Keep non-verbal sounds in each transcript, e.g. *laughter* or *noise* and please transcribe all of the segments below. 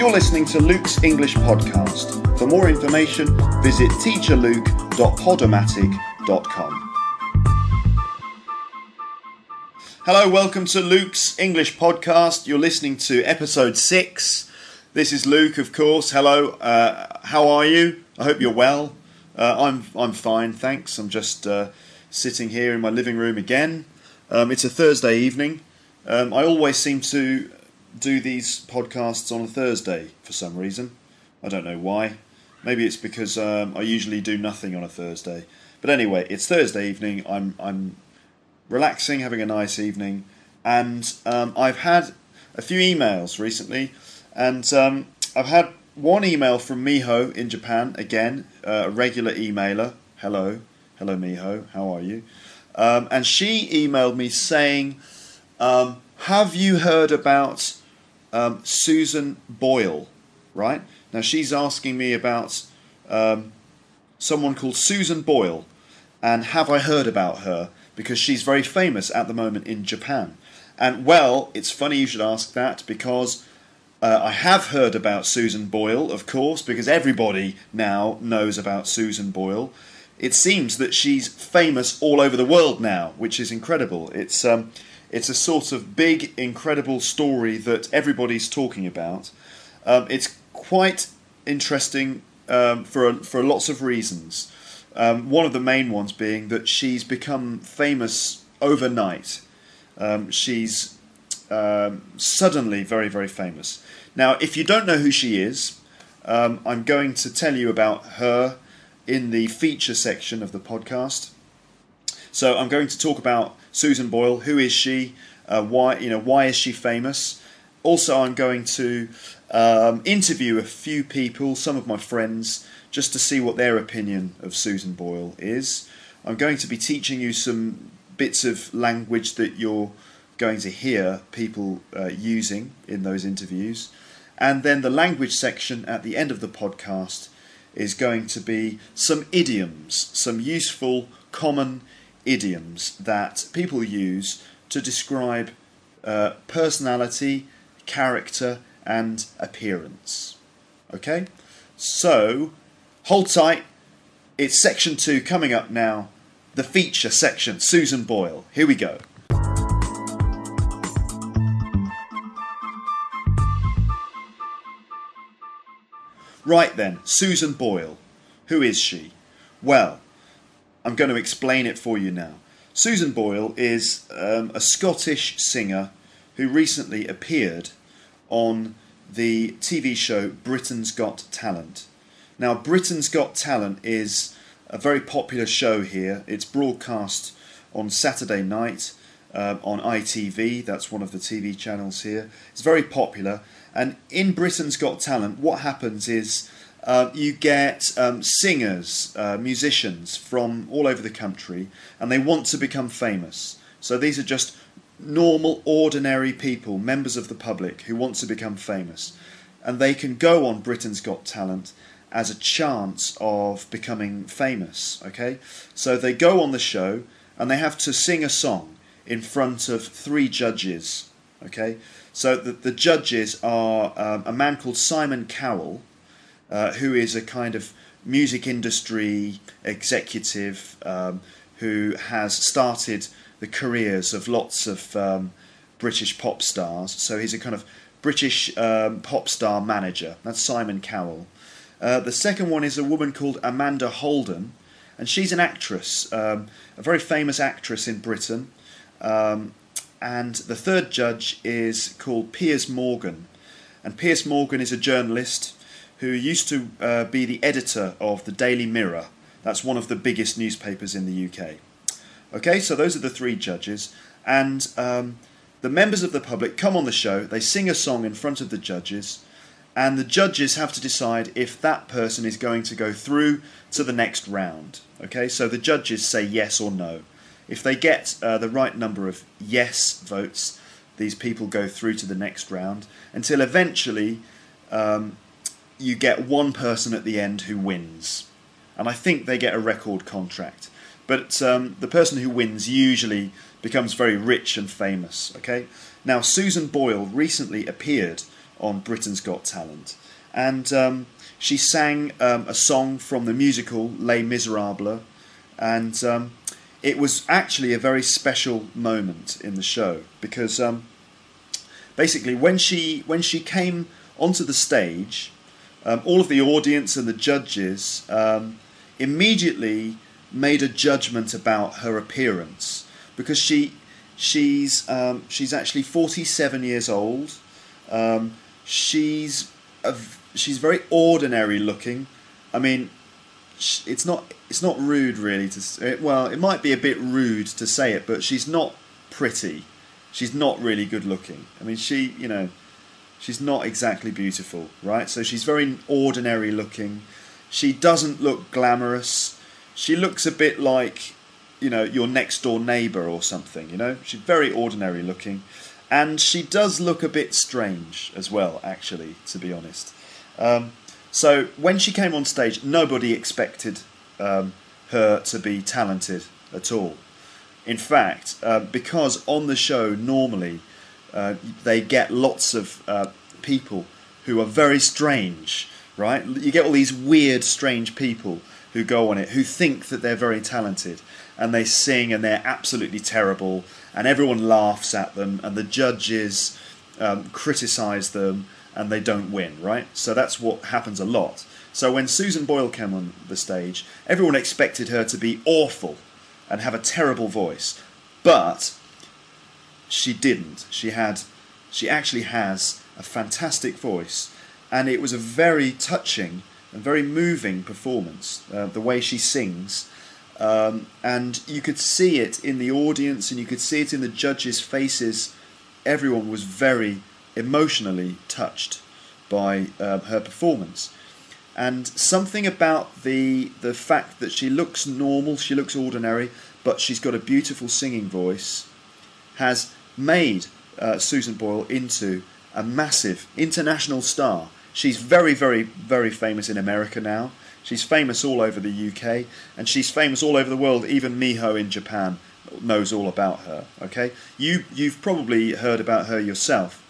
You're listening to Luke's English Podcast. For more information, visit teacherluke.podomatic.com. Hello, welcome to Luke's English Podcast. You're listening to episode six. This is Luke, of course. Hello, uh, how are you? I hope you're well. Uh, I'm I'm fine, thanks. I'm just uh, sitting here in my living room again. Um, it's a Thursday evening. Um, I always seem to do these podcasts on a Thursday for some reason. I don't know why. Maybe it's because um, I usually do nothing on a Thursday. But anyway, it's Thursday evening. I'm I'm relaxing, having a nice evening, and um, I've had a few emails recently, and um, I've had one email from Miho in Japan again, uh, a regular emailer. Hello, hello Miho, how are you? Um, and she emailed me saying, um, "Have you heard about um, Susan Boyle?" Right now, she's asking me about um, someone called Susan Boyle, and have I heard about her? Because she's very famous at the moment in Japan. And well, it's funny you should ask that because uh, I have heard about Susan Boyle, of course, because everybody now knows about Susan Boyle. It seems that she's famous all over the world now, which is incredible. It's um, it's a sort of big, incredible story that everybody's talking about. Um, it's quite interesting um, for for lots of reasons. Um, one of the main ones being that she's become famous overnight. Um, she's um, suddenly very, very famous. Now, if you don't know who she is, um, I'm going to tell you about her in the feature section of the podcast. So I'm going to talk about Susan Boyle. Who is she? Uh, why you know why is she famous? Also, I'm going to um, interview a few people, some of my friends, just to see what their opinion of Susan Boyle is. I'm going to be teaching you some bits of language that you're going to hear people uh, using in those interviews. And then the language section at the end of the podcast is going to be some idioms, some useful common idioms that people use to describe uh, personality, character, and appearance. Okay? So, hold tight. It's section two coming up now. The feature section, Susan Boyle. Here we go. Right then, Susan Boyle. Who is she? Well, I'm going to explain it for you now. Susan Boyle is um, a Scottish singer who recently appeared on the TV show Britain's Got Talent. Now, Britain's Got Talent is a very popular show here. It's broadcast on Saturday night um, on ITV, that's one of the TV channels here. It's very popular. And in Britain's Got Talent, what happens is uh, you get um, singers, uh, musicians from all over the country, and they want to become famous. So these are just normal, ordinary people, members of the public, who want to become famous. And they can go on Britain's Got Talent as a chance of becoming famous. Okay? So they go on the show and they have to sing a song in front of three judges. Okay? So the, the judges are um, a man called Simon Cowell, uh, who is a kind of music industry executive um, who has started the careers of lots of um, British pop stars. So he's a kind of British um, pop star manager. That's Simon Cowell. Uh, the second one is a woman called Amanda Holden, and she's an actress, um, a very famous actress in Britain. Um, and the third judge is called Piers Morgan. And Piers Morgan is a journalist who used to uh, be the editor of the Daily Mirror. That's one of the biggest newspapers in the UK. Okay, so those are the three judges. And um, the members of the public come on the show, they sing a song in front of the judges, and the judges have to decide if that person is going to go through to the next round. Okay, so the judges say yes or no. If they get uh, the right number of yes votes, these people go through to the next round until eventually um, you get one person at the end who wins. And I think they get a record contract. But um, the person who wins usually becomes very rich and famous. Okay. Now Susan Boyle recently appeared on Britain's Got Talent, and um, she sang um, a song from the musical Les Miserables, and um, it was actually a very special moment in the show because um, basically when she when she came onto the stage, um, all of the audience and the judges um, immediately made a judgment about her appearance because she she's um, she's actually 47 years old. Um, she's a, she's very ordinary looking. I mean, it's not it's not rude really to say, well it might be a bit rude to say it but she's not pretty she's not really good looking i mean she you know she's not exactly beautiful right? So she's very ordinary looking. She doesn't look glamorous. She looks a bit like you know your next door neighbor or something you know? She's very ordinary looking. And she does look a bit strange as well actually to be honest. Um, so when she came on stage nobody expected um, her to be talented at all. In fact, uh, because on the show normally uh, they get lots of uh, people who are very strange, right? You get all these weird, strange people who go on it who think that they're very talented and they sing and they're absolutely terrible and everyone laughs at them and the judges um, criticize them and they don't win, right? So that's what happens a lot. So when Susan Boyle came on the stage, everyone expected her to be awful and have a terrible voice, but she didn't. She had, she actually has a fantastic voice, and it was a very touching and very moving performance. Uh, the way she sings, um, and you could see it in the audience, and you could see it in the judges' faces. Everyone was very emotionally touched by uh, her performance and something about the the fact that she looks normal, she looks ordinary, but she's got a beautiful singing voice, has made uh, Susan Boyle into a massive international star. She's very, very, very famous in America now. She's famous all over the UK, and she's famous all over the world. Even Miho in Japan knows all about her. Okay, you you've probably heard about her yourself.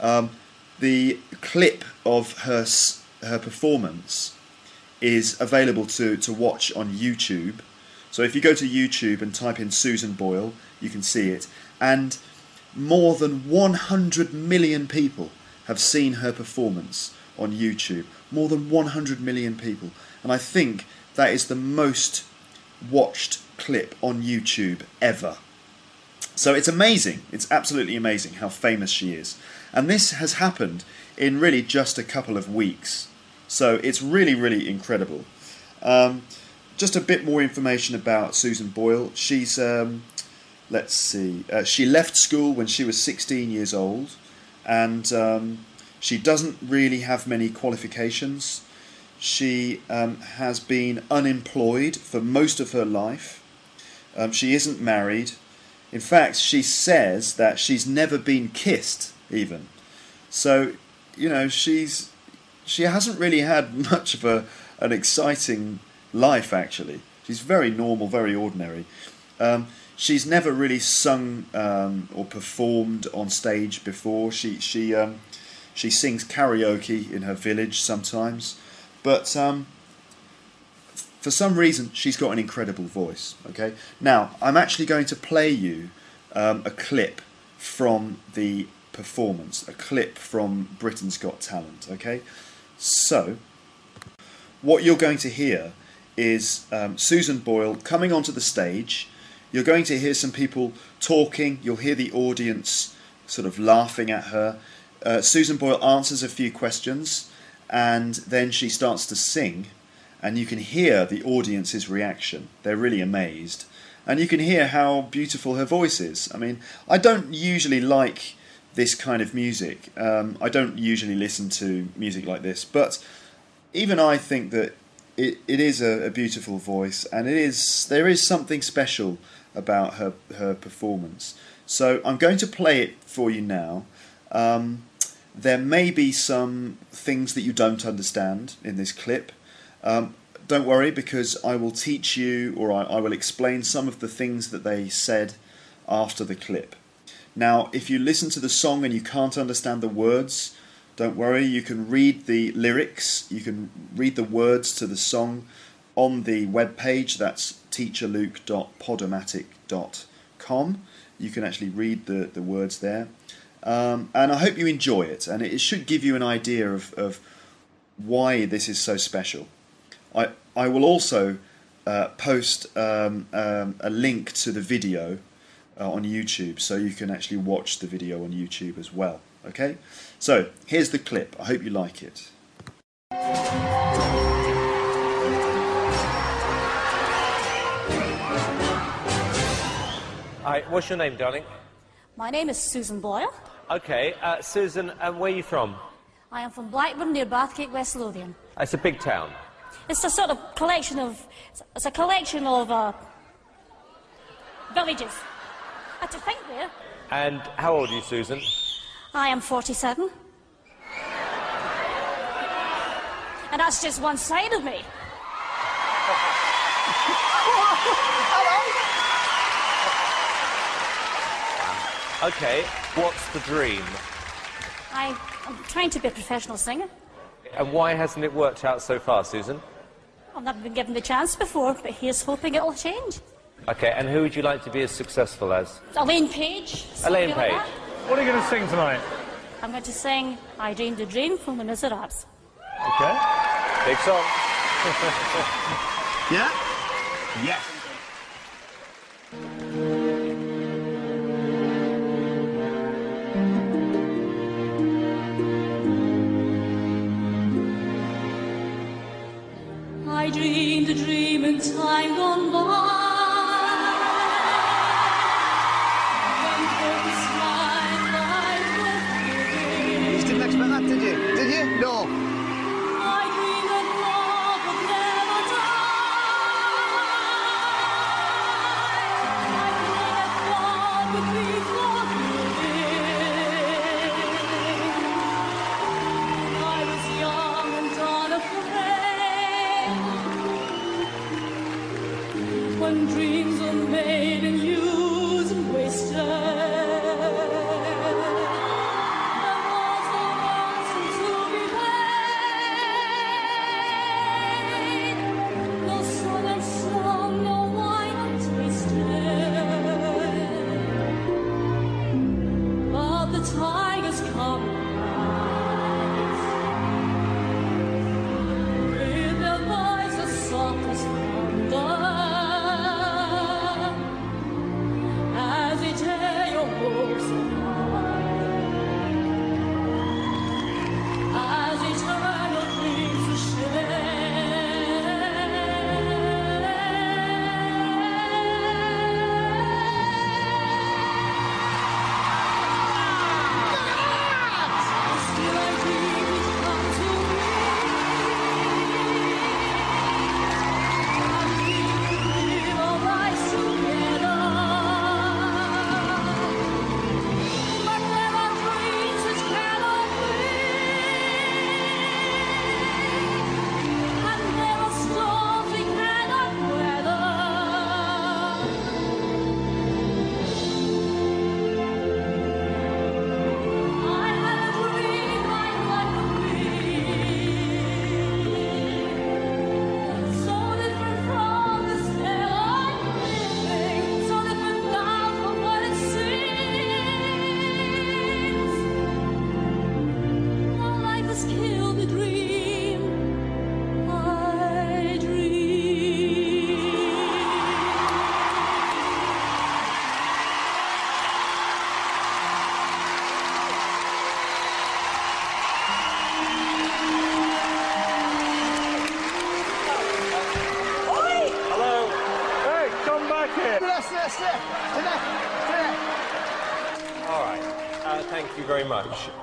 Um, the clip of her her performance is available to, to watch on YouTube. So if you go to YouTube and type in Susan Boyle, you can see it. And more than 100 million people have seen her performance on YouTube. More than 100 million people. And I think that is the most watched clip on YouTube ever. So it's amazing. It's absolutely amazing how famous she is. And this has happened in really just a couple of weeks. So it's really, really incredible. Um, just a bit more information about Susan Boyle. She's, um, let's see, uh, she left school when she was 16 years old, and um, she doesn't really have many qualifications. She um, has been unemployed for most of her life. Um, she isn't married. In fact, she says that she's never been kissed, even. So, you know, she's she hasn't really had *laughs* much of a an exciting life actually. She's very normal, very ordinary. Um, she's never really sung um, or performed on stage before. She she um, she sings karaoke in her village sometimes, but um, for some reason she's got an incredible voice. Okay, now I'm actually going to play you um, a clip from the performance, a clip from Britain's Got Talent. Okay, so, what you're going to hear is um, Susan Boyle coming onto the stage. You're going to hear some people talking. You'll hear the audience sort of laughing at her. Uh, Susan Boyle answers a few questions and then she starts to sing. And you can hear the audience's reaction. They're really amazed. And you can hear how beautiful her voice is. I mean, I don't usually like this kind of music. Um, I don't usually listen to music like this, but even I think that it, it is a, a, beautiful voice, and it is there is something special about her her performance. So I'm going to play it for you now. Um, there may be some things that you don't understand in this clip. Um, don't worry, because I will teach you, or I, I will explain some of the things that they said after the clip. Now, if you listen to the song and you can't understand the words, Don't worry, you can read the lyrics, you can read the words to the song on the web page. That's teacherluke.podomatic.com. You can actually read the, the words there. Um, and I hope you enjoy it, and it should give you an idea of, of why this is so special. I, I will also uh, post um, um, a link to the video uh, on YouTube so you can actually watch the video on YouTube as well. Okay? So, here's the clip. I hope you like it. Hi, what's your name, darling? My name is Susan Boyle. Okay, uh, Susan, and where are you from? I am from Blackburn near Bathgate, West Lothian. It's a big town. It's a sort of collection of. It's a collection of uh, villages. I had to think there. And how old are you, Susan? I am 47. And that's just one side of me. *laughs* Okay, what's the dream? I, I'm trying to be a professional singer. And why hasn't it worked out so far, Susan? I've never been given the chance before, but here's hoping it'll change. Okay, and who would you like to be as successful as? Elaine Paige. Elaine somebody like Paige. What are you going to sing tonight? I'm going to sing I Dreamed a Dream from the Miserables. Okay. Big song. *laughs* Yeah? Yes.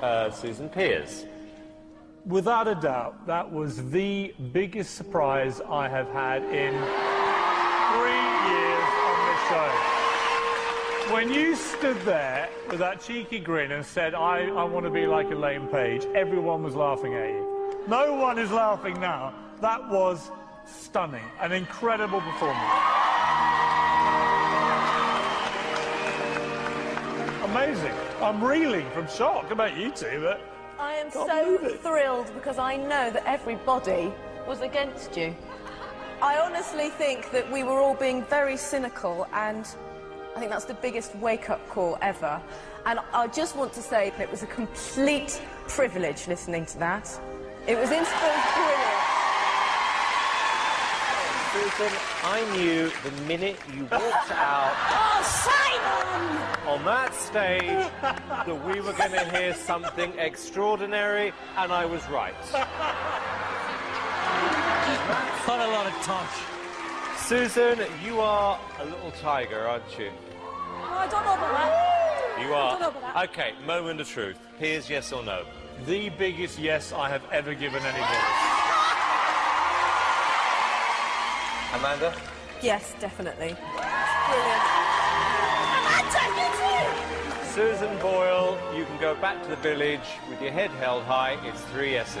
Uh, Susan Piers. Without a doubt, that was the biggest surprise I have had in three years on this show. When you stood there with that cheeky grin and said, I, I want to be like Elaine Paige, everyone was laughing at you. No one is laughing now. That was stunning. An incredible performance. Amazing. I'm reeling from shock about you two, but I am so thrilled because I know that everybody was against you. I honestly think that we were all being very cynical, and I think that's the biggest wake up call ever. And I just want to say that it was a complete privilege listening to that. It was brilliant. Susan, I knew the minute you walked out Oh, Simon! on that stage that we were going to hear something extraordinary, and I was right. Quite a lot of tosh. Susan, you are a little tiger, aren't you? Oh, I don't know about that. You I don't know are. about that. Okay, moment of truth. Here's yes or no. The biggest yes I have ever given anybody. Amanda? Yes, definitely. Brilliant. Amanda, you too! Susan Boyle, you can go back to the village with your head held high. It's three S's.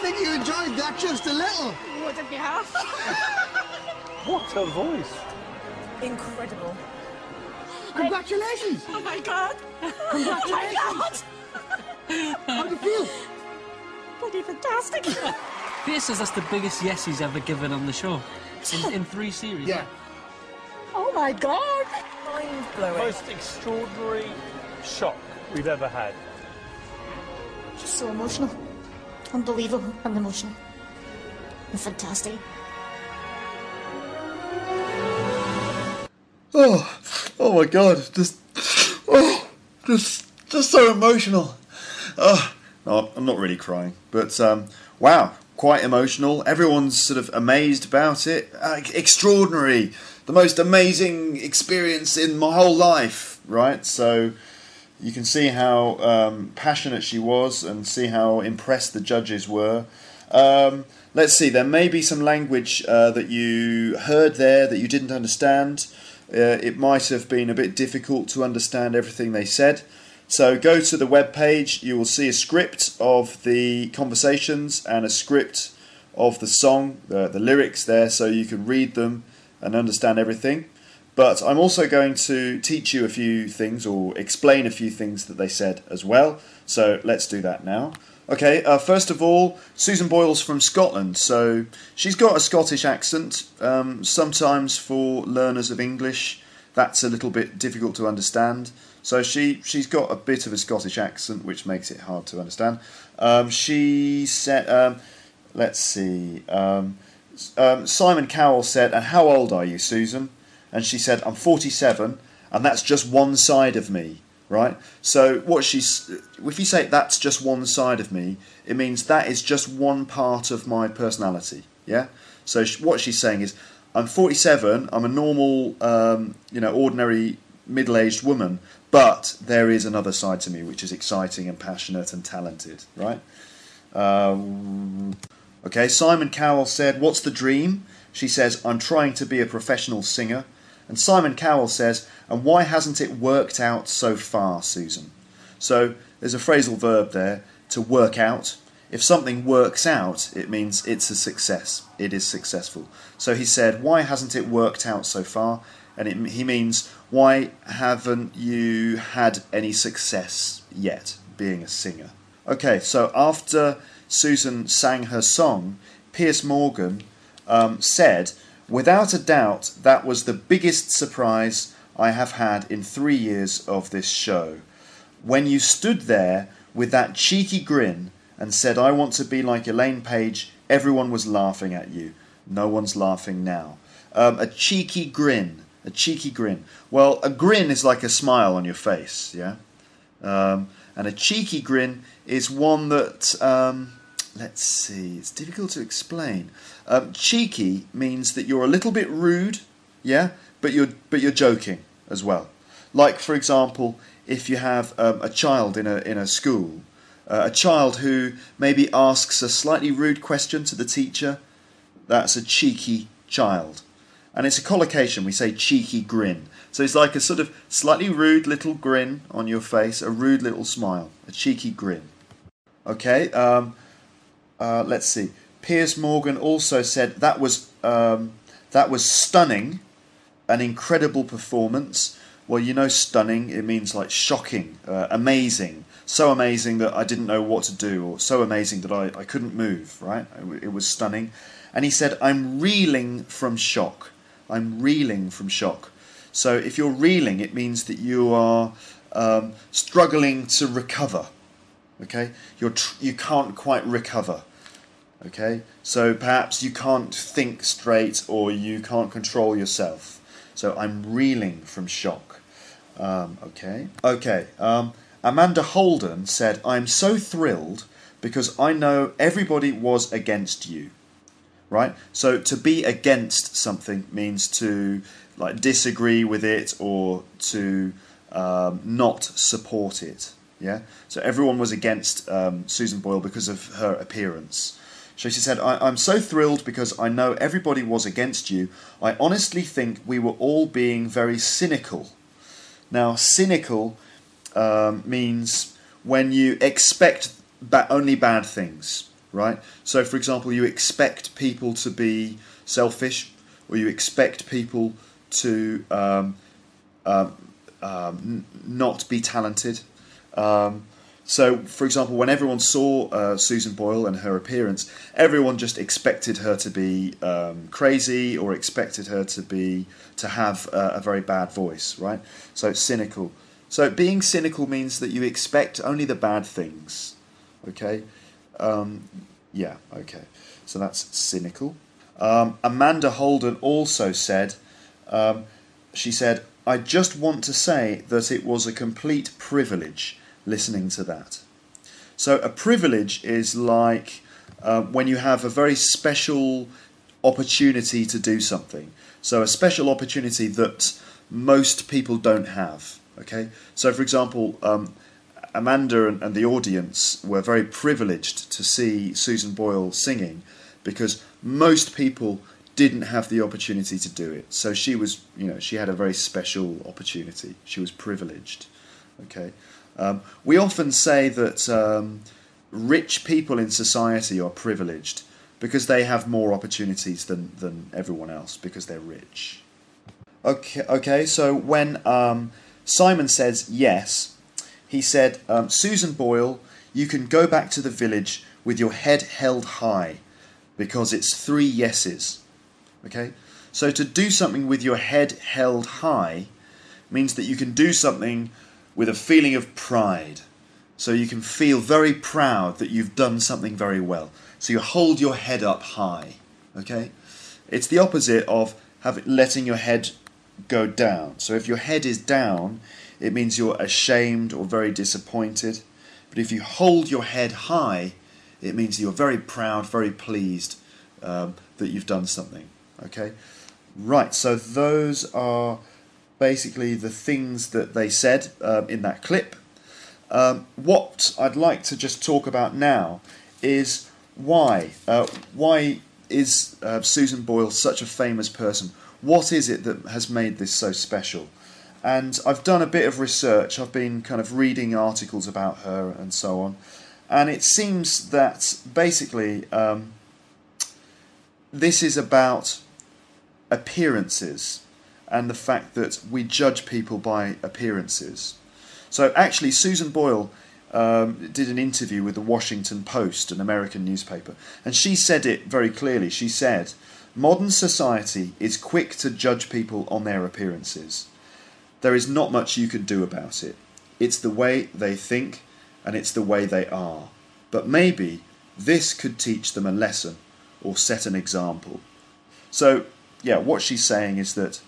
Think you enjoyed that just a little. What did you have? *laughs* What a voice. Incredible. Congratulations. Oh my god! Congratulations. *laughs* How do you feel? Pretty fantastic! Peter says that's the biggest yes he's ever given on the show. In, in three series. Yeah. Oh my god! Mind blowing. Most extraordinary shock we've ever had. Just so emotional. Unbelievable and emotional. And fantastic. Oh, oh my God! Just, oh, just, just so emotional. Oh, no, I'm not really crying, but um, wow, quite emotional. Everyone's sort of amazed about it. Uh, extraordinary, the most amazing experience in my whole life. Right, so you can see how um, passionate she was and see how impressed the judges were. Um, let's see, there may be some language uh, that you heard there that you didn't understand. Uh, it might have been a bit difficult to understand everything they said. So go to the web page, you will see a script of the conversations and a script of the song, the, the lyrics there, so you can read them and understand everything. But I'm also going to teach you a few things or explain a few things that they said as well. So let's do that now. Okay, uh, first of all, Susan Boyle's from Scotland, so she's got a Scottish accent. Um, sometimes for learners of English, that's a little bit difficult to understand. So she she's got a bit of a Scottish accent, which makes it hard to understand. Um, she said, um, let's see, um, um, Simon Cowell said, "And how old are you, Susan?" And she said, "I'm 47, and that's just one side of me." Right. So what she's, if you say that's just one side of me, it means that is just one part of my personality. Yeah. So sh- what she's saying is, I'm 47. I'm a normal, um, you know, ordinary middle-aged woman, but there is another side to me which is exciting and passionate and talented. Right. Um, okay. Simon Cowell said, "What's the dream?" She says, "I'm trying to be a professional singer." And Simon Cowell says, "And why hasn't it worked out so far, Susan?" So there's a phrasal verb there to work out. If something works out, it means it's a success. It is successful. So he said, "Why hasn't it worked out so far?" And it, he means, "Why haven't you had any success yet being a singer?" Okay, so after Susan sang her song, Piers Morgan um, said, Without a doubt, that was the biggest surprise I have had in three years of this show. When you stood there with that cheeky grin and said, I want to be like Elaine Paige, everyone was laughing at you. No one's laughing now. Um, a cheeky grin. A cheeky grin. Well, a grin is like a smile on your face, yeah? Um, and a cheeky grin is one that, um, let's see, it's difficult to explain. Um, cheeky means that you're a little bit rude, yeah, but you're but you're joking as well. Like for example, if you have um, a child in a in a school, uh, a child who maybe asks a slightly rude question to the teacher, that's a cheeky child. and it's a collocation. We say cheeky grin. So it's like a sort of slightly rude little grin on your face, a rude little smile, a cheeky grin. Okay, um, uh, let's see. Piers Morgan also said that was um, that was stunning, an incredible performance. Well, you know, stunning it means like shocking, uh, amazing, so amazing that I didn't know what to do, or so amazing that I, I couldn't move. Right? It, it was stunning, and he said, "I'm reeling from shock. I'm reeling from shock." So if you're reeling, it means that you are um, struggling to recover. Okay, you're tr- you can't quite recover. Okay, so perhaps you can't think straight or you can't control yourself. So I'm reeling from shock. Um, okay, okay. Um, Amanda Holden said, "I'm so thrilled because I know everybody was against you." Right. So to be against something means to like disagree with it or to um, not support it. Yeah. So everyone was against um, Susan Boyle because of her appearance. So she said, I, I'm so thrilled because I know everybody was against you. I honestly think we were all being very cynical. Now, cynical um, means when you expect ba- only bad things, right? So, for example, you expect people to be selfish, or you expect people to um, um, um, not be talented. So, for example, when everyone saw uh, Susan Boyle and her appearance, everyone just expected her to be um, crazy or expected her to be to have a, a very bad voice, right? So it's cynical. So being cynical means that you expect only the bad things. Okay, um, yeah, okay. So that's cynical. Um, Amanda Holden also said, um, she said, I just want to say that it was a complete privilege listening to that. So, a privilege is like uh, when you have a very special opportunity to do something. So, a special opportunity that most people don't have. Okay, so for example, um, Amanda and, and the audience were very privileged to see Susan Boyle singing because most people didn't have the opportunity to do it. So she was, you know, she had a very special opportunity. She was privileged. Okay. Um, we often say that um, rich people in society are privileged because they have more opportunities than, than everyone else because they're rich. Okay, okay. So when um, Simon says yes, he said, um, Susan Boyle, you can go back to the village with your head held high because it's three yeses. Okay? So to do something with your head held high means that you can do something with a feeling of pride. So you can feel very proud that you've done something very well. So you hold your head up high. Okay? It's the opposite of have, letting your head go down. So if your head is down, it means you're ashamed or very disappointed. But if you hold your head high, it means you're very proud, very pleased um, that you've done something. Okay? Right, so those are basically the things that they said um, in that clip. Um, what I'd like to just talk about now is why. Uh, why is uh, Susan Boyle such a famous person? What is it that has made this so special? And I've done a bit of research, I've been kind of reading articles about her and so on. And it seems that basically um, this is about appearances and the fact that we judge people by appearances. So actually, Susan Boyle um, did an interview with the Washington Post, an American newspaper, and she said it very clearly. She said, Modern society is quick to judge people on their appearances. There is not much you can do about it. It's the way they think and it's the way they are. But maybe this could teach them a lesson or set an example. So, yeah, what she's saying is that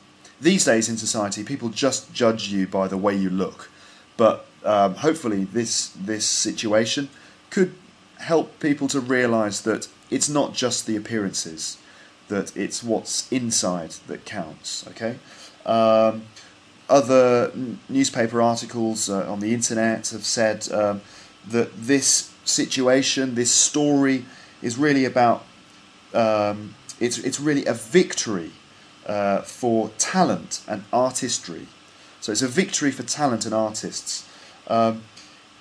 these days in society, people just judge you by the way you look. But um, hopefully, this this situation could help people to realise that it's not just the appearances, that it's what's inside that counts. Okay. Um, other n- newspaper articles uh, on the internet have said um, that this situation, this story, is really about um, it's it's really a victory uh, for talent and artistry. So it's a victory for talent and artists um,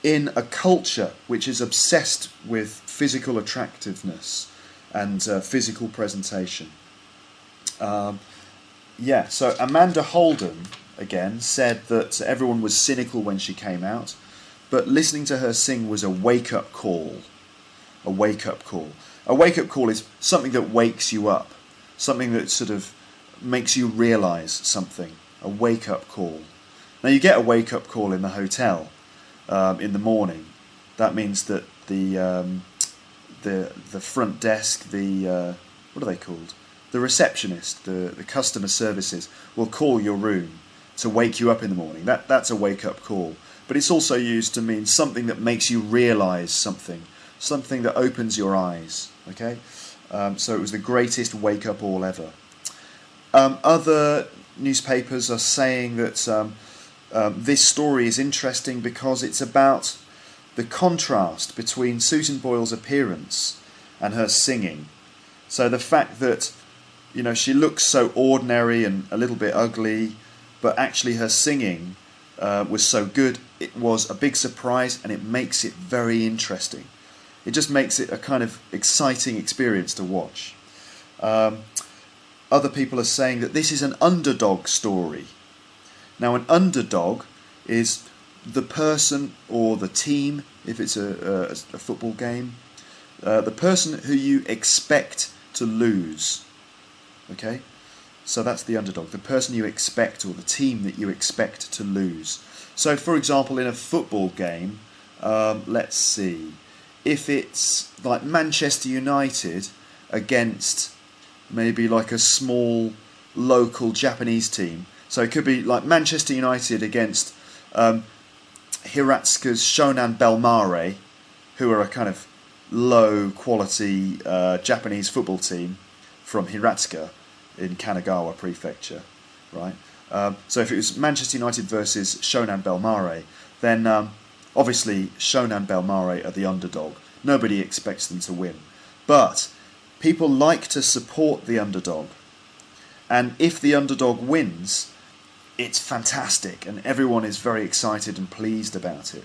in a culture which is obsessed with physical attractiveness and uh, physical presentation. Um, yeah, so Amanda Holden, again, said that everyone was cynical when she came out, but listening to her sing was a wake up call. A wake up call. A wake up call is something that wakes you up, something that sort of makes you realise something. A wake up call. Now, you get a wake up call in the hotel um, in the morning. That means that the um, the the front desk, the uh, what are they called? The receptionist, the, the customer services will call your room to wake you up in the morning. That that's a wake up call. But it's also used to mean something that makes you realise something, something that opens your eyes. Okay, um, so it was the greatest wake up call ever. Um, other newspapers are saying that um, um, this story is interesting because it's about the contrast between Susan Boyle's appearance and her singing. So the fact that you know she looks so ordinary and a little bit ugly, but actually her singing uh, was so good, it was a big surprise and it makes it very interesting. It just makes it a kind of exciting experience to watch. Um, other people are saying that this is an underdog story. Now, an underdog is the person or the team, if it's a, a, a football game, uh, the person who you expect to lose. Okay? So that's the underdog, the person you expect or the team that you expect to lose. So, for example, in a football game, um, let's see, if it's like Manchester United against maybe like a small local Japanese team. So it could be like Manchester United against um, Hiratsuka's Shonan Belmare, who are a kind of low quality uh, Japanese football team from Hiratsuka in Kanagawa Prefecture, right? Um, so if it was Manchester United versus Shonan Belmare, then um, obviously Shonan Belmare are the underdog. Nobody expects them to win. But people like to support the underdog. And if the underdog wins, it's fantastic and everyone is very excited and pleased about it.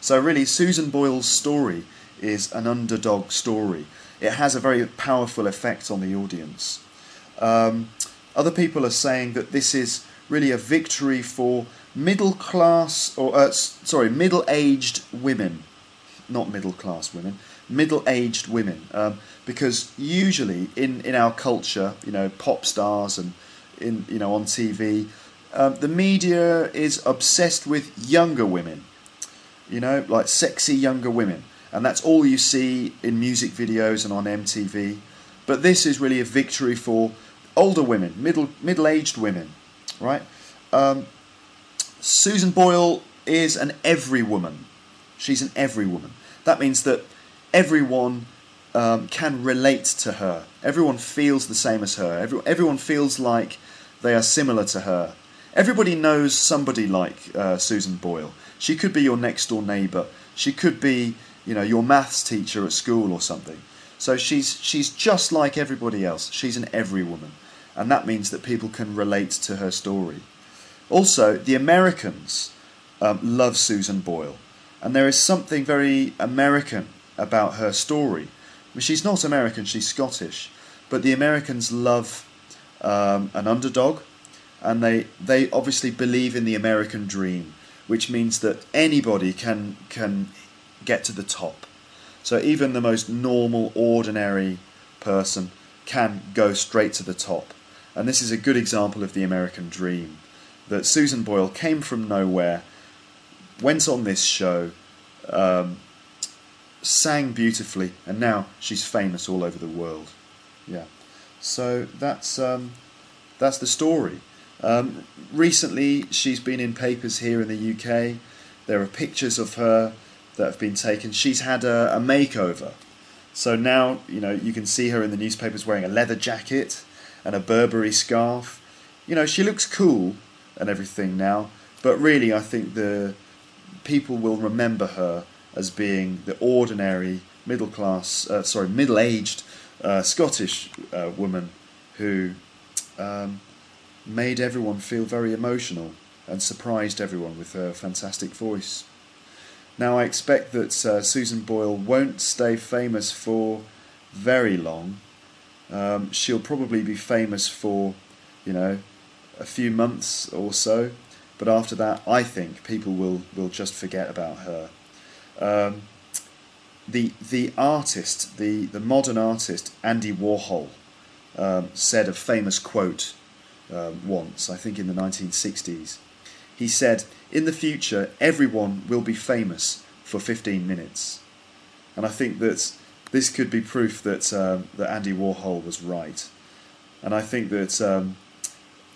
So, really, Susan Boyle's story is an underdog story. It has a very powerful effect on the audience. Um, other people are saying that this is really a victory for middle class, or uh, sorry, middle aged women, not middle class women, middle aged women. Um, because usually in, in our culture, you know, pop stars and in you know on TV, um, the media is obsessed with younger women, you know, like sexy younger women, and that's all you see in music videos and on MTV. But this is really a victory for older women, middle middle aged women, right? Um, Susan Boyle is an every woman. She's an every woman. That means that everyone um, can relate to her. Everyone feels the same as her. Every, everyone feels like they are similar to her. Everybody knows somebody like uh, Susan Boyle. She could be your next door neighbour. She could be, you know, your maths teacher at school or something. So she's she's just like everybody else. She's an every woman, and that means that people can relate to her story. Also, the Americans um, love Susan Boyle, and there is something very American about her story. She's not American; she's Scottish, but the Americans love um, an underdog, and they they obviously believe in the American dream, which means that anybody can can get to the top. So even the most normal, ordinary person can go straight to the top. And this is a good example of the American dream. That Susan Boyle came from nowhere, went on this show, um, sang beautifully, and now she's famous all over the world. Yeah. So that's um, that's the story. Um, recently, she's been in papers here in the UK. There are pictures of her that have been taken. She's had a, a makeover. So now, you know, you can see her in the newspapers wearing a leather jacket and a Burberry scarf. You know, she looks cool and everything now, but really, I think the people will remember her as being the ordinary middle class, uh, sorry, middle aged uh, Scottish uh, woman who um, made everyone feel very emotional and surprised everyone with her fantastic voice. Now, I expect that uh, Susan Boyle won't stay famous for very long. Um, she'll probably be famous for, you know, a few months or so, but after that, I think people will, will just forget about her. Um, the the artist, the, the modern artist Andy Warhol, um, said a famous quote um, once, I think in the 1960s. He said, In the future, everyone will be famous for 15 minutes. And I think that this could be proof that, um, that Andy Warhol was right. And I think that um,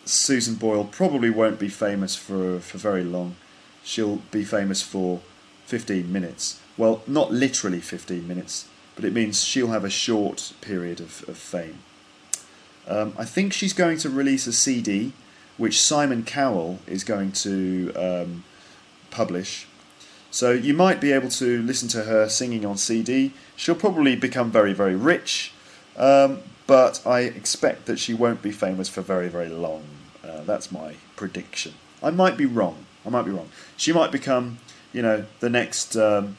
Susan Boyle probably won't be famous for, for very long. She'll be famous for 15 minutes. Well, not literally 15 minutes, but it means she'll have a short period of, of fame. Um, I think she's going to release a CD, which Simon Cowell is going to um, publish. So you might be able to listen to her singing on CD. She'll probably become very, very rich, um, but I expect that she won't be famous for very, very long. Uh, that's my prediction. I might be wrong. I might be wrong. She might become, you know, the next um,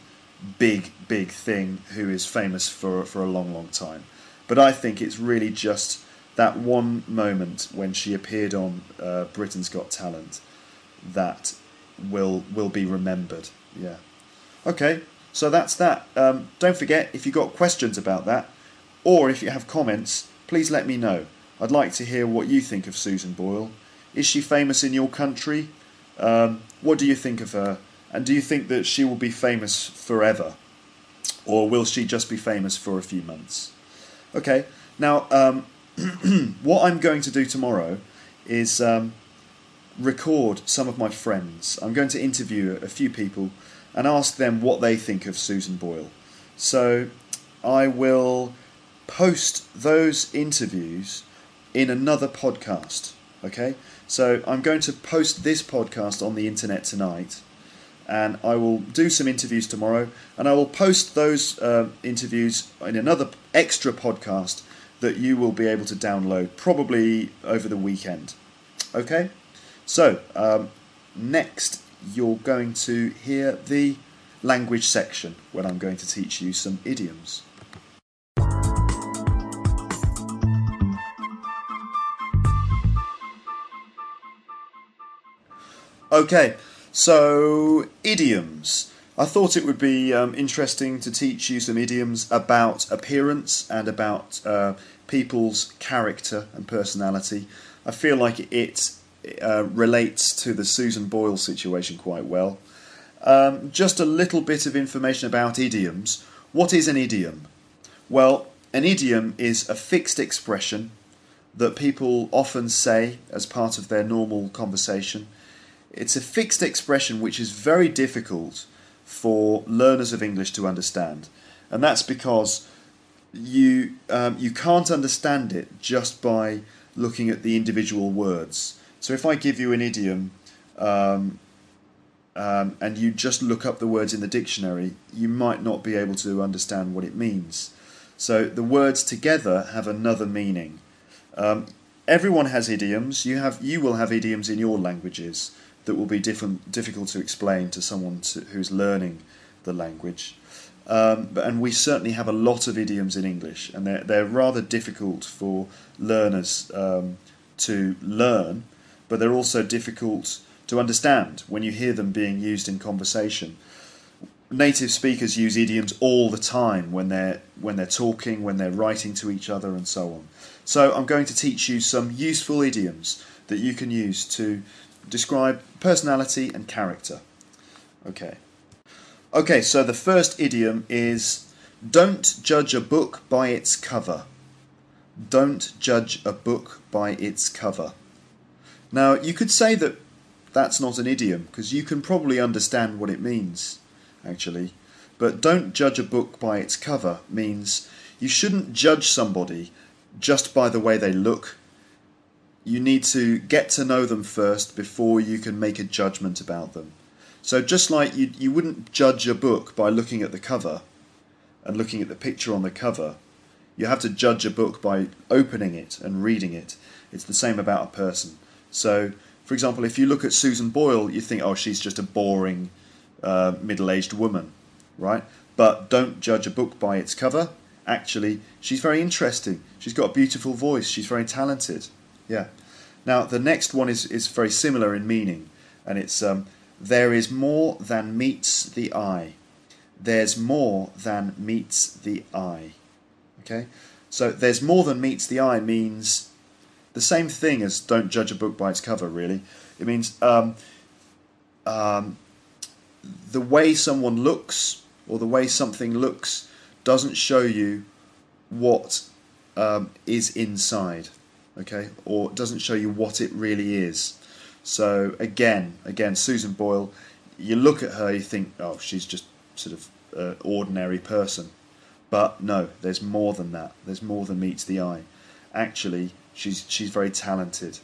big, big thing who is famous for for a long, long time. But I think it's really just that one moment when she appeared on uh, Britain's Got Talent that will will be remembered. Yeah. Okay, so that's that. Um, don't forget if you've got questions about that, or if you have comments, please let me know. I'd like to hear what you think of Susan Boyle. Is she famous in your country? Um, what do you think of her? And do you think that she will be famous forever? Or will she just be famous for a few months? Okay, now um, *clears throat* what I'm going to do tomorrow is um, record some of my friends. I'm going to interview a few people and ask them what they think of Susan Boyle. So I will post those interviews in another podcast. Okay, so I'm going to post this podcast on the internet tonight, and I will do some interviews tomorrow, and I will post those uh, interviews in another extra podcast that you will be able to download probably over the weekend. Okay, so um, next you're going to hear the language section when I'm going to teach you some idioms. Okay, so idioms. I thought it would be um, interesting to teach you some idioms about appearance and about uh, people's character and personality. I feel like it uh, relates to the Susan Boyle situation quite well. Um, just a little bit of information about idioms. What is an idiom? Well, an idiom is a fixed expression that people often say as part of their normal conversation. It's a fixed expression which is very difficult for learners of English to understand, and that's because you um, you can't understand it just by looking at the individual words. So if I give you an idiom um, um, and you just look up the words in the dictionary, you might not be able to understand what it means. So the words together have another meaning. Um, everyone has idioms. You have you will have idioms in your languages that will be different, difficult to explain to someone to, who's learning the language. Um, but, and we certainly have a lot of idioms in English, and they're, they're rather difficult for learners um, to learn, but they're also difficult to understand when you hear them being used in conversation. Native speakers use idioms all the time when they're when they're talking, when they're writing to each other, and so on. So I'm going to teach you some useful idioms that you can use to describe personality and character. Okay. Okay, so the first idiom is don't judge a book by its cover. Don't judge a book by its cover. Now, you could say that that's not an idiom because you can probably understand what it means, actually. But don't judge a book by its cover means you shouldn't judge somebody just by the way they look. You need to get to know them first before you can make a judgment about them. So just like you, you wouldn't judge a book by looking at the cover and looking at the picture on the cover, you have to judge a book by opening it and reading it. It's the same about a person. So, for example, if you look at Susan Boyle, you think, oh, she's just a boring uh, middle-aged woman, right? But don't judge a book by its cover. Actually, she's very interesting. She's got a beautiful voice. She's very talented. Yeah. Now, the next one is, is very similar in meaning, and it's um, there is more than meets the eye. There's more than meets the eye. Okay? So, there's more than meets the eye means the same thing as don't judge a book by its cover, really. It means um, um, the way someone looks or the way something looks doesn't show you what um, is inside, okay, or doesn't show you what it really is. So again, again, Susan Boyle, you look at her, you think, oh, she's just sort of an ordinary person, but no, there's more than that. There's more than meets the eye. Actually, she's she's very talented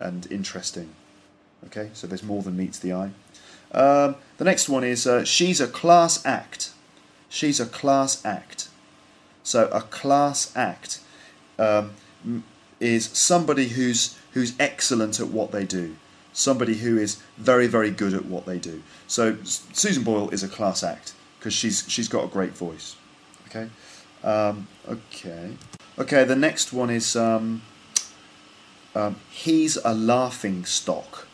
and interesting. Okay, so there's more than meets the eye. Um, the next one is uh, she's a class act. She's a class act. So a class act um, is somebody who's who's excellent at what they do. Somebody who is very very good at what they do. So Susan Boyle is a class act because she's she's got a great voice. Okay. Um, okay. Okay. The next one is um, um, he's a laughing stock.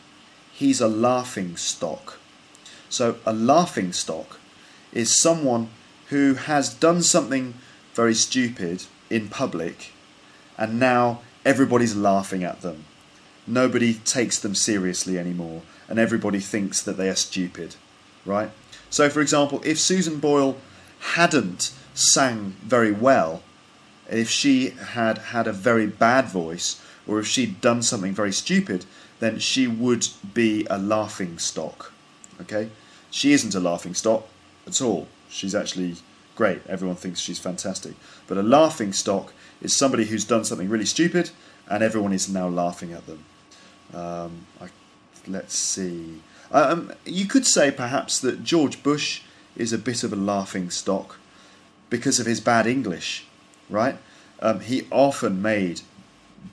He's a laughing stock. So a laughing stock is someone who has done something very stupid in public and now everybody's laughing at them. Nobody takes them seriously anymore and everybody thinks that they are stupid, right? So for example, if Susan Boyle hadn't sang very well, if she had had a very bad voice or if she'd done something very stupid, then she would be a laughing stock. Okay? She isn't a laughing stock at all. She's actually great. Everyone thinks she's fantastic. But a laughing stock is somebody who's done something really stupid and everyone is now laughing at them. Um, I, let's see. Um, you could say perhaps that George Bush is a bit of a laughing stock because of his bad English, right? Um, he often made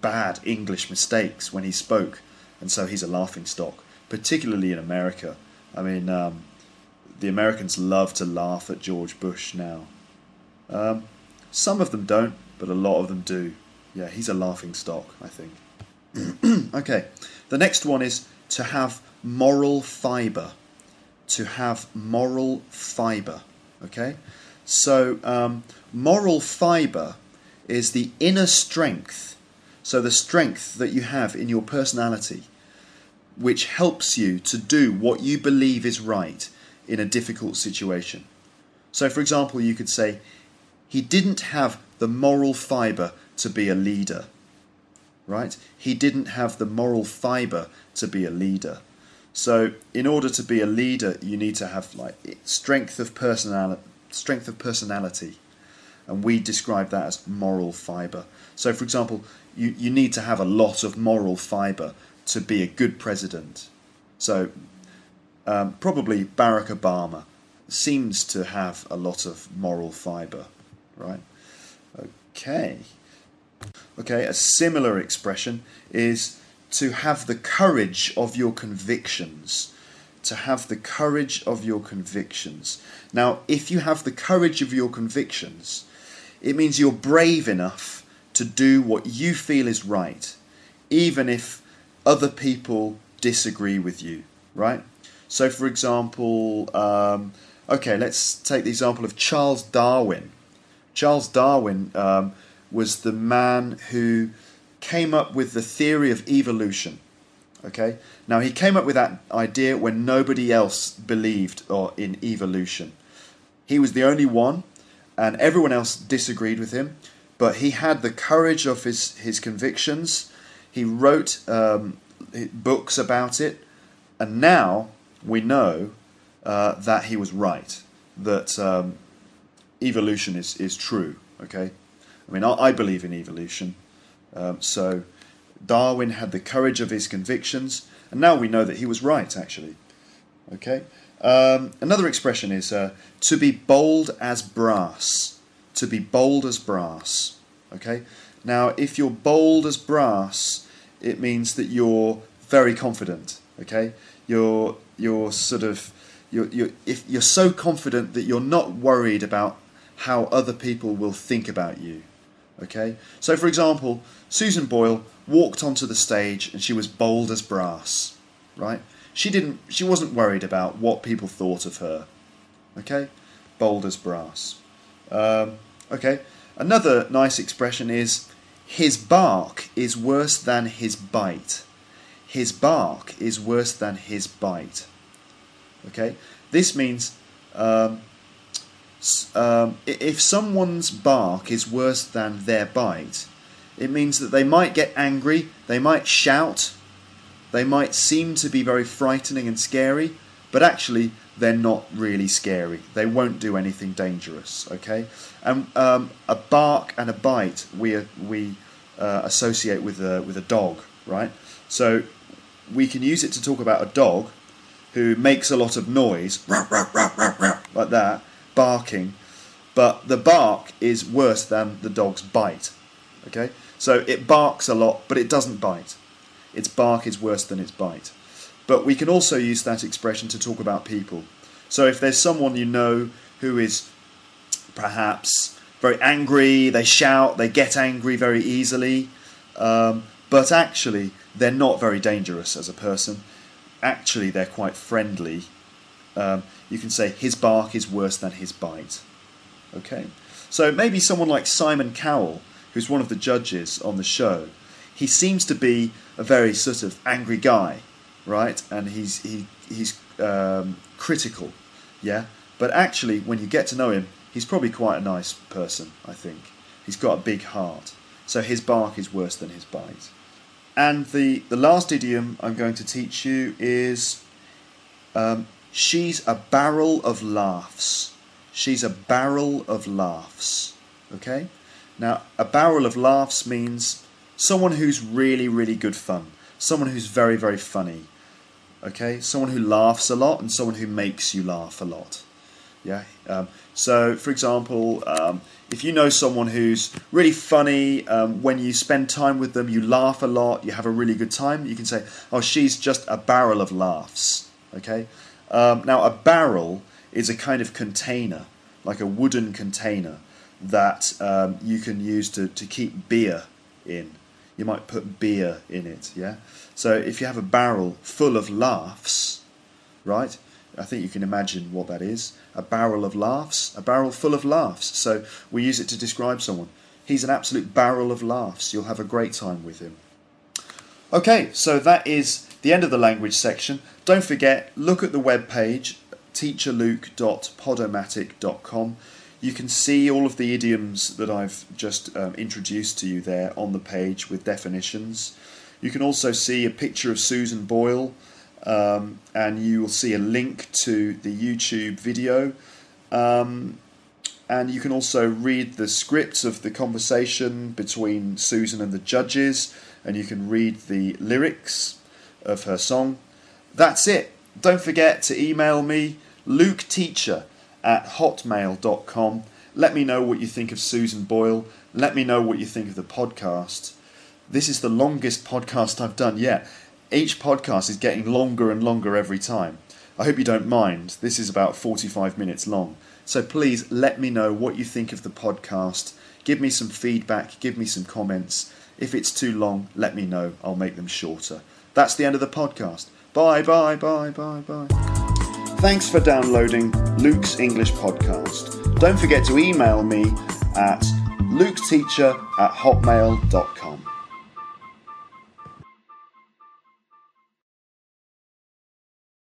bad English mistakes when he spoke, and so he's a laughing stock, particularly in America. I mean, um, the Americans love to laugh at George Bush now. Um, some of them don't, but a lot of them do. Yeah, he's a laughing stock, I think. *clears throat* okay, the next one is to have moral fibre. To have moral fibre. Okay, so um, moral fibre is the inner strength, so the strength that you have in your personality, which helps you to do what you believe is right in a difficult situation. So, for example, you could say, he didn't have the moral fibre to be a leader right? He didn't have the moral fiber to be a leader. So, in order to be a leader, you need to have like strength of personality, strength of personality, and we describe that as moral fiber. So, for example, you, you need to have a lot of moral fiber to be a good president. So, um, probably Barack Obama seems to have a lot of moral fiber, right? Okay. Okay, a similar expression is to have the courage of your convictions. To have the courage of your convictions. Now, if you have the courage of your convictions, it means you're brave enough to do what you feel is right, even if other people disagree with you, right? So, for example, um, okay, let's take the example of Charles Darwin. Charles Darwin um, was the man who came up with the theory of evolution. Okay, now he came up with that idea when nobody else believed or in evolution. He was the only one, and everyone else disagreed with him. But he had the courage of his his convictions. He wrote um, books about it, and now we know uh, that he was right. That um, evolution is is true. Okay, I mean, I, I believe in evolution. Um, so Darwin had the courage of his convictions, and now we know that he was right, actually. Okay? Um, another expression is uh, to be bold as brass. To be bold as brass. Okay? Now, if you're bold as brass, it means that you're very confident. Okay, you're you're sort of you're, you're if you're so confident that you're not worried about how other people will think about you. Okay, so for example, Susan Boyle walked onto the stage and she was bold as brass. Right, she didn't she wasn't worried about what people thought of her. Okay, bold as brass. Um, okay, another nice expression is his bark is worse than his bite. His bark is worse than his bite. Okay, this means um, um, if someone's bark is worse than their bite, it means that they might get angry, they might shout, they might seem to be very frightening and scary, but actually they're not really scary. They won't do anything dangerous. Okay, and um, a bark and a bite we we uh, associate with a with a dog, right? So we can use it to talk about a dog who makes a lot of noise, like that, barking, but the bark is worse than the dog's bite. Okay, so it barks a lot, but it doesn't bite. Its bark is worse than its bite. But we can also use that expression to talk about people. So if there's someone you know who is perhaps very angry, they shout, they get angry very easily, um, but actually they're not very dangerous as a person. Actually, they're quite friendly. Um, you can say his bark is worse than his bite. Okay, so maybe someone like Simon Cowell, who's one of the judges on the show, he seems to be a very sort of angry guy, right? And he's he he's um, critical, yeah. But actually, when you get to know him, he's probably quite a nice person. I think he's got a big heart. So his bark is worse than his bite. And the the last idiom I'm going to teach you is um, she's a barrel of laughs. She's a barrel of laughs. Okay? Now, a barrel of laughs means someone who's really, really good fun. Someone who's very, very funny. Okay? Someone who laughs a lot and someone who makes you laugh a lot. Yeah. Um, so, for example, um, if you know someone who's really funny, um, when you spend time with them, you laugh a lot, you have a really good time. You can say, "Oh, she's just a barrel of laughs." Okay. Um, now, a barrel is a kind of container, like a wooden container that um, you can use to, to keep beer in. You might put beer in it. Yeah. So, if you have a barrel full of laughs, right? I think you can imagine what that is. A barrel of laughs, a barrel full of laughs. So we use it to describe someone. He's an absolute barrel of laughs. You'll have a great time with him. Okay, so that is the end of the language section. Don't forget, look at the webpage teacherluke.podomatic.com. You can see all of the idioms that I've just um, introduced to you there on the page with definitions. You can also see a picture of Susan Boyle, um, and you will see a link to the YouTube video. Um, and you can also read the script of the conversation between Susan and the judges, and you can read the lyrics of her song. That's it. Don't forget to email me, luketeacher at hotmail.com. Let me know what you think of Susan Boyle. Let me know what you think of the podcast. This is the longest podcast I've done yet. Each podcast is getting longer and longer every time. I hope you don't mind. This is about 45 minutes long. So please let me know what you think of the podcast. Give me some feedback, give me some comments. If it's too long, let me know. I'll make them shorter. That's the end of the podcast. Bye, bye, bye, bye, bye. Thanks for downloading Luke's English Podcast. Don't forget to email me at luketeacher at hotmail.com.